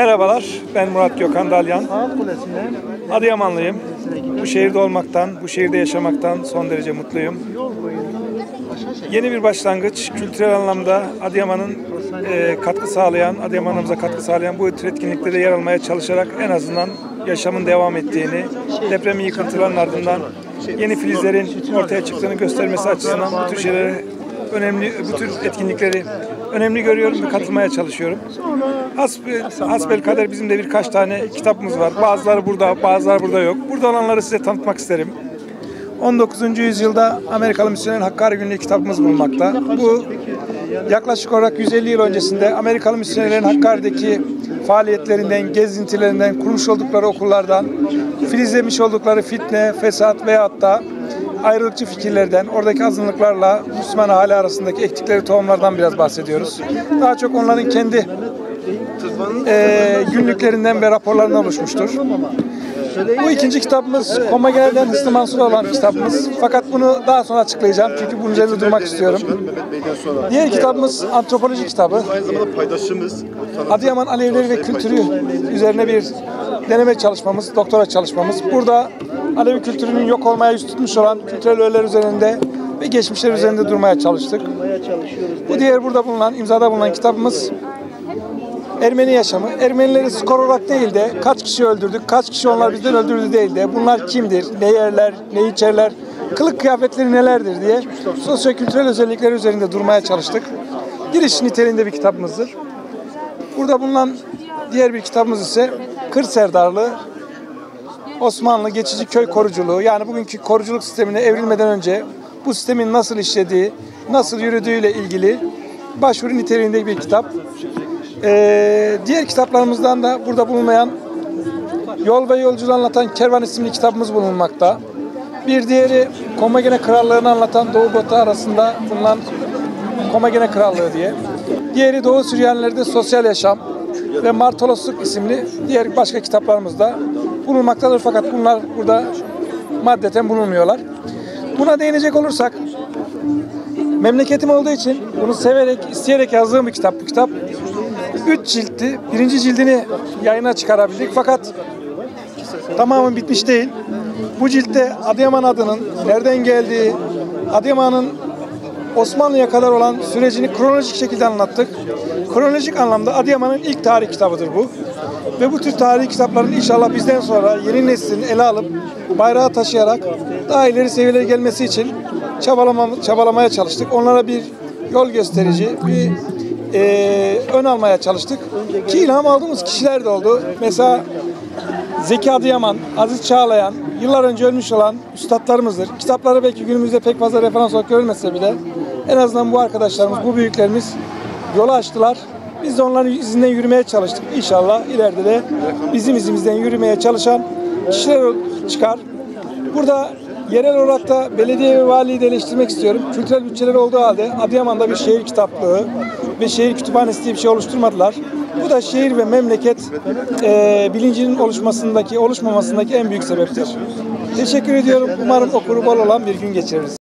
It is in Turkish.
Merhabalar, ben Murat Gökhan Dalyan. Adıyamanlıyım. Bu şehirde olmaktan, bu şehirde yaşamaktan son derece mutluyum. Yeni bir başlangıç, kültürel anlamda Adıyaman'ın e, katkı sağlayan, Adıyaman'ımıza katkı sağlayan bu tür etkinliklerde yer almaya çalışarak en azından yaşamın devam ettiğini, depremin yıkıntıların ardından yeni filizlerin ortaya çıktığını göstermesi açısından bu tür şeylere önemli, bu tür etkinlikleri önemli görüyorum ve katılmaya çalışıyorum. Hasbel, hasbel kader bizim de birkaç tane kitabımız var. Bazıları burada, bazıları burada yok. Burada olanları size tanıtmak isterim. 19. yüzyılda Amerikalı Misyoner Hakkari Günlüğü kitabımız bulunmakta. Bu yaklaşık olarak 150 yıl öncesinde Amerikalı misyonerlerin Hakkari'deki faaliyetlerinden, gezintilerinden, kurmuş oldukları okullardan, filizlemiş oldukları fitne, fesat veyahut da ayrılıkçı fikirlerden, oradaki azınlıklarla Müslüman hali arasındaki ektikleri tohumlardan biraz bahsediyoruz. Daha çok onların kendi eee, günlüklerinden ve raporlarından oluşmuştur. Bu ikinci kitabımız Komager'den Hıslı Mansur olan kitabımız. Fakat bunu daha sonra açıklayacağım çünkü bunun üzerinde durmak istiyorum. Diğer kitabımız antropoloji kitabı. Adıyaman Alevileri ve kültürü üzerine bir deneme çalışmamız, doktora çalışmamız. Burada Alevi kültürünün yok olmaya yüz tutmuş olan kültürel öğeler üzerinde ve geçmişler üzerinde durmaya çalıştık. Bu diğer burada bulunan, imzada bulunan kitabımız Ermeni yaşamı. Ermenileri skor olarak değil de kaç kişi öldürdük, kaç kişi onlar bizden öldürdü değil de bunlar kimdir, ne yerler, ne içerler, kılık kıyafetleri nelerdir diye sosyo-kültürel özellikleri üzerinde durmaya çalıştık. Giriş niteliğinde bir kitabımızdır. Burada bulunan diğer bir kitabımız ise Kır Serdarlığı Osmanlı geçici köy koruculuğu yani bugünkü koruculuk sistemine evrilmeden önce bu sistemin nasıl işlediği, nasıl yürüdüğüyle ilgili başvuru niteliğinde bir kitap. Ee, diğer kitaplarımızdan da burada bulunmayan Yol ve Yolculuğu anlatan Kervan isimli kitabımız bulunmakta. Bir diğeri Komagene Krallığı'nı anlatan Doğu Batı arasında bulunan Komagene Krallığı diye. Diğeri Doğu Süryanilerde Sosyal Yaşam ve Martolosluk isimli diğer başka kitaplarımız da bulunmaktadır fakat bunlar burada maddeten bulunmuyorlar. Buna değinecek olursak memleketim olduğu için bunu severek, isteyerek yazdığım bir kitap bu kitap. Üç ciltti. Birinci cildini yayına çıkarabildik fakat tamamen bitmiş değil. Bu ciltte Adıyaman adının nereden geldiği, Adıyaman'ın Osmanlı'ya kadar olan sürecini kronolojik şekilde anlattık. Kronolojik anlamda Adıyaman'ın ilk tarih kitabıdır bu. Ve bu tür tarih kitapların inşallah bizden sonra yeni neslin ele alıp bayrağı taşıyarak daha ileri seviyelere gelmesi için çabalama, çabalamaya çalıştık. Onlara bir yol gösterici, bir eee, ön almaya çalıştık. Ki ilham aldığımız kişiler de oldu. Mesela Zeki Adıyaman, Aziz Çağlayan, yıllar önce ölmüş olan üstadlarımızdır. Kitapları belki günümüzde pek fazla referans olarak görülmese bile en azından bu arkadaşlarımız, bu büyüklerimiz yolu açtılar. Biz de onların izinden yürümeye çalıştık. İnşallah ileride de bizim izimizden yürümeye çalışan kişiler çıkar. Burada yerel olarak da belediye ve valiyi de eleştirmek istiyorum. Kültürel bütçeleri olduğu halde Adıyaman'da bir şehir kitaplığı ve şehir kütüphanesi diye bir şey oluşturmadılar. Bu da şehir ve memleket eee, bilincinin oluşmasındaki, oluşmamasındaki en büyük sebeptir. Teşekkür ediyorum. Umarım okuru bol olan bir gün geçiririz.